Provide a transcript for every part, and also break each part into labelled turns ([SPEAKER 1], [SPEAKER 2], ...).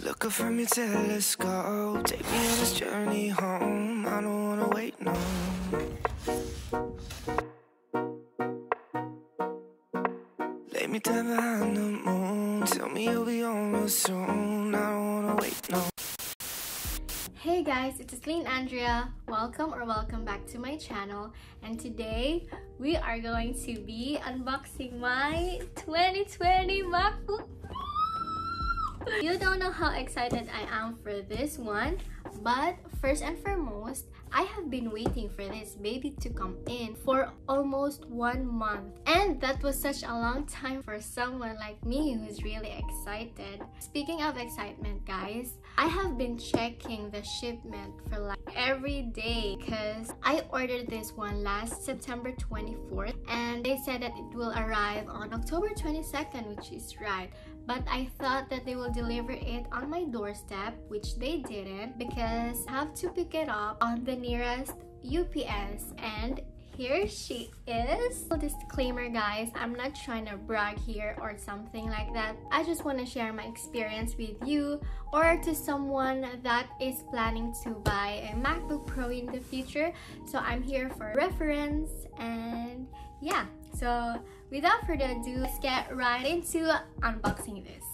[SPEAKER 1] Look up from your telescope. Take me on this journey home. I don't wanna wait no. Lay me down behind the moon. Tell me you'll be home real soon. I don't wanna wait no.
[SPEAKER 2] Hey guys, it's Wysleene Andrea. Welcome or welcome back to my channel. And today we are going to be unboxing my 2020 MacBook. You don't know how excited I am for this one, but first and foremost, I have been waiting for this baby to come in for almost one month. And that was such a long time for someone like me who's really excited. Speaking of excitement, guys, I have been checking the shipment for like every day because I ordered this one last September 24th and they said that it will arrive on October 22nd, which is right. But I thought that they will deliver it on my doorstep, which they didn't because I have to pick it up on the nearest UPS and here she is. Disclaimer guys, I'm not trying to brag here or something like that. I just want to share my experience with you or to someone that is planning to buy a MacBook Pro in the future. So I'm here for reference and yeah, so without further ado, let's get right into unboxing this.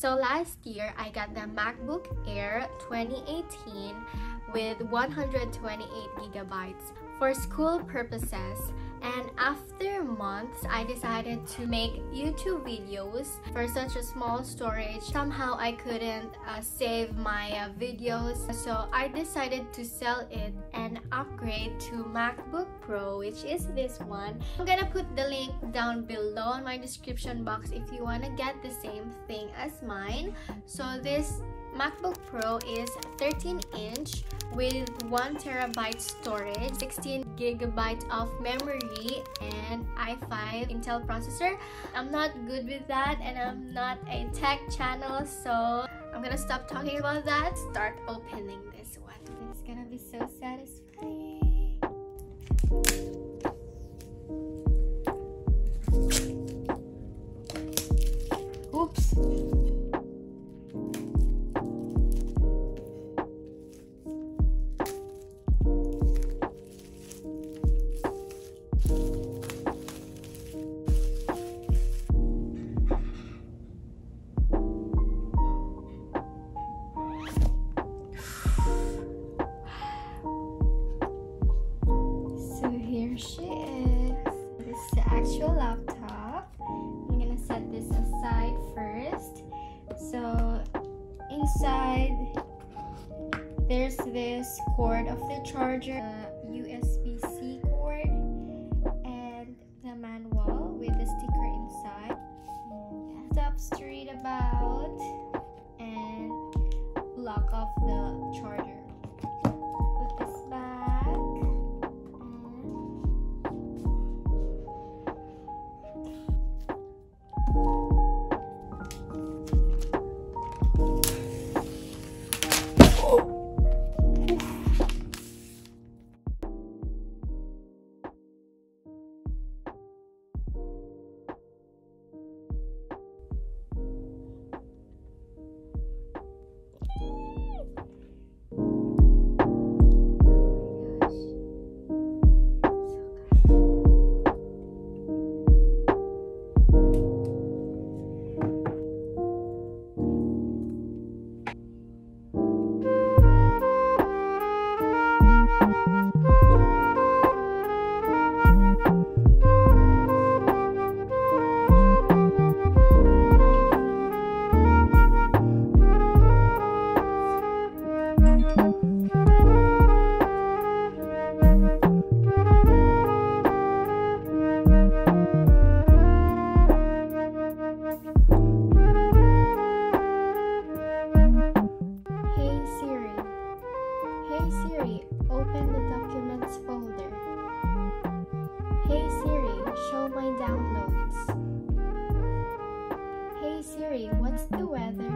[SPEAKER 2] So last year, I got the MacBook Air 2018 with 128 gigabytes for school purposes and after months I decided to make YouTube videos for such a small storage. Somehow I couldn't uh, save my uh, videos. So I decided to sell it and upgrade to MacBook Pro which is this one. I'm gonna put the link down below in my description box if you want to get the same thing as mine. So this MacBook Pro is 13 inch with 1 terabyte storage, 16 gigabytes of memory, and i5 Intel processor. I'm not good with that and I'm not a tech channel so I'm gonna stop talking about that. Start opening this one. It's gonna be so satisfying. Oops. Inside there's this cord of the charger, the USB-C cord, and the manual with the sticker inside. To read about and block off the charger. open the Documents folder. Hey Siri, show my downloads. Hey Siri, what's the weather?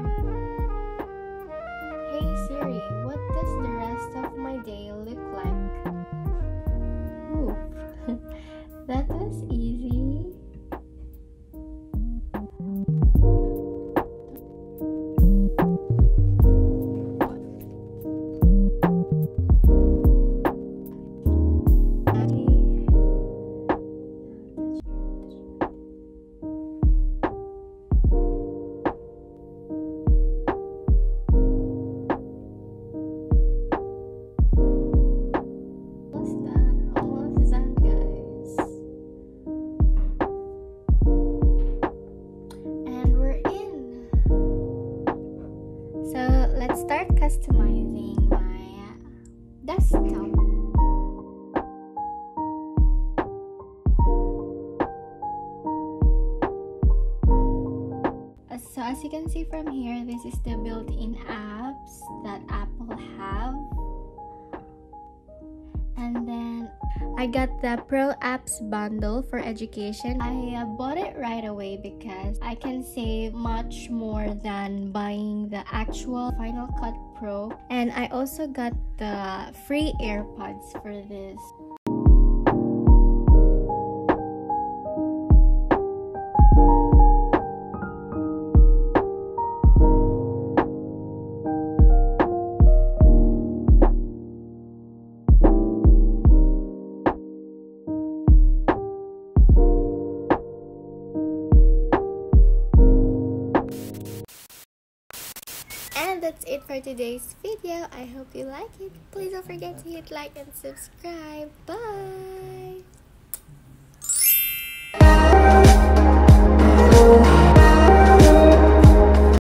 [SPEAKER 2] Hey Siri, what does the rest of my day look like? Oof, that was easy. Customizing my desktop. Uh, So as you can see from here, this is the built-in apps that Apple have. I got the Pro Apps bundle for education. I uh, bought it right away because I can save much more than buying the actual Final Cut Pro. And I also got the free AirPods for this. It for today's video. I hope you like it. Please don't forget to hit like and subscribe. Bye!